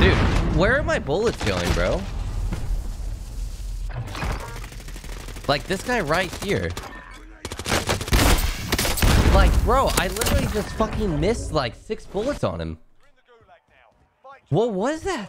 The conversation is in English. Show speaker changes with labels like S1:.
S1: Dude, where are my bullets going, bro? Like this guy right here. Like, bro, I literally just fucking missed like six bullets on him. What was that?